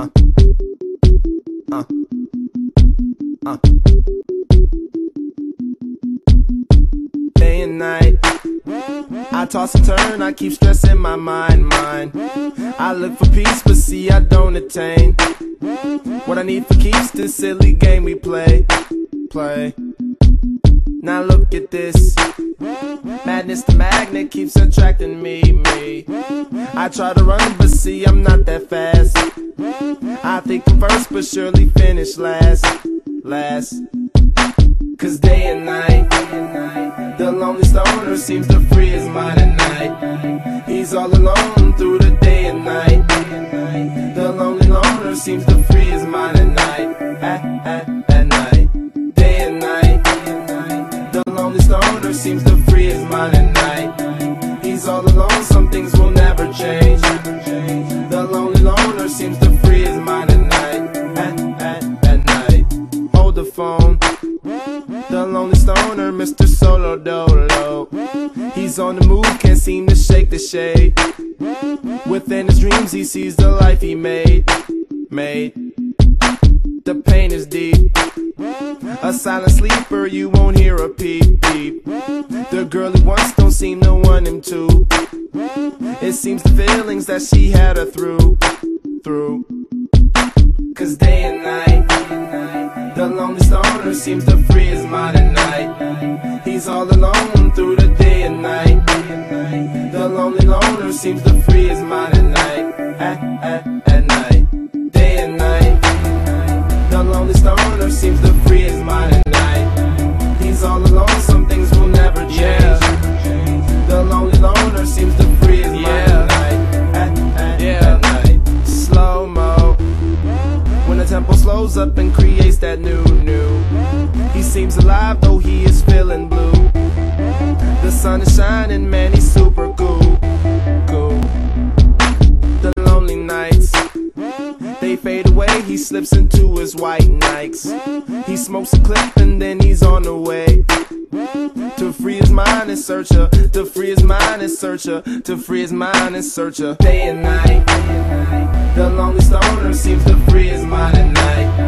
Uh, uh, uh. Day and night. I toss and turn, I keep stressing my mind, mind. I look for peace, but see I don't attain. What I need for keeps this silly game we play, play. Now look at this. Madness, the magnet keeps attracting me, me. I try to run, but see I'm not that fast. I think I'm first, but surely finish last, last. Cause day and night, the lonely stoner seems to free his mind at night. He's all alone through the day and night. Stoner seems to free his mind at night. He's all alone, some things will never change. The lonely loner seems to free his mind at night, at, at, at night. Hold the phone. The lonely stoner, Mr. Solo Dolo. He's on the move, can't seem to shake the shade. Within his dreams, he sees the life he made. Made. The pain is deep. A silent sleeper, you won't hear a peep peep. The girl he wants don't seem to want him to. It seems the feelings that she had her through, through. Cause day and night, the lonely stoner seems to free his mind at night. He's all alone through the day and night. The lonely loner seems to free his mind at night, at, at, up and creates that new, new. He seems alive though he is feeling blue. The sun is shining, man, he's super cool, cool. The lonely nights, they fade away. He slips into his white Nikes. He smokes a clip and then he's on the way. To free his mind and search her. To free his mind and search her. To free his mind and search her. Day and night. The lonely stoner seems to free his mind at night.